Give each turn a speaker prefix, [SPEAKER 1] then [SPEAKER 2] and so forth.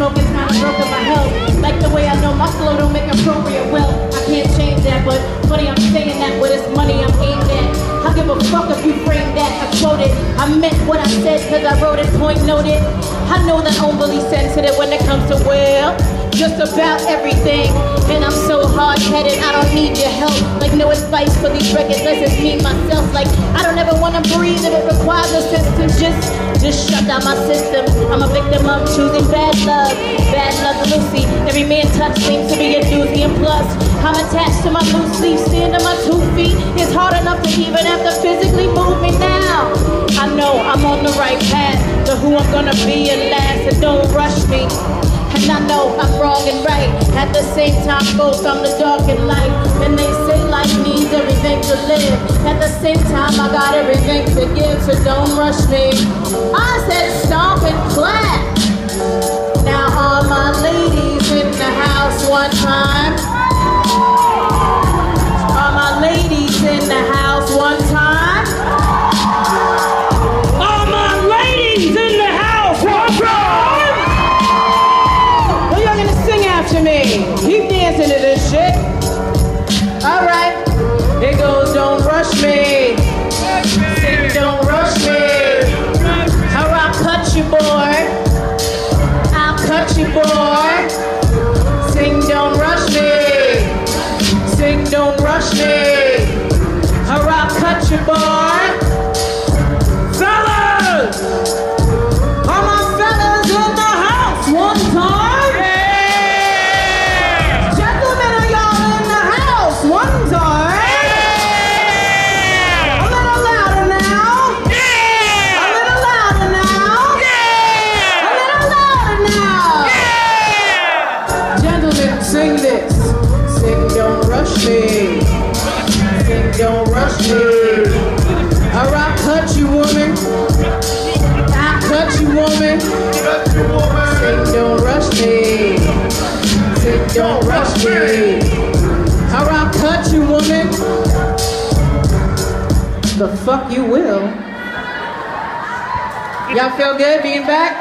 [SPEAKER 1] smoke, is not broken by health. Like the way I know my flow don't make appropriate wealth. I can't change that, but funny I'm saying that but it's money I'm aimed at. I give a fuck if you frame that, I quoted. I meant what I said cause I wrote it, point noted. I know that I'm overly sensitive when it comes to well, just about everything. And I'm so hard-headed, I don't need your help. Like no advice for these records, let's just me myself. Like breathe if it requires assistance. Just, just shut down my system. I'm a victim of choosing bad love, bad love Lucy. Every man touch seems to be a doozy, and plus I'm attached to my loose sleeve, stand on my two feet. It's hard enough to even have to physically move me now. I know I'm on the right path to who I'm gonna be and last, and don't rush me. And I know I'm wrong and right. At the same time, both I'm the dark and light. And they say life needs everything to live. At the same time, I got everything to give, so don't rush me. I said stomp and clap. Now all my ladies in the house one time. All my ladies in the house one time.
[SPEAKER 2] All my ladies in the house, one time.
[SPEAKER 1] Well, y'all gonna sing after me. Keep dancing to this shit. All right. It goes, don't sing this. Sing, don't rush me. Sing, don't rush me. Or I'll cut you, woman. I'll cut you, woman. Sing, don't rush me. Sing, don't rush me. Or I'll cut you, woman. The fuck you will. Y'all feel good being back?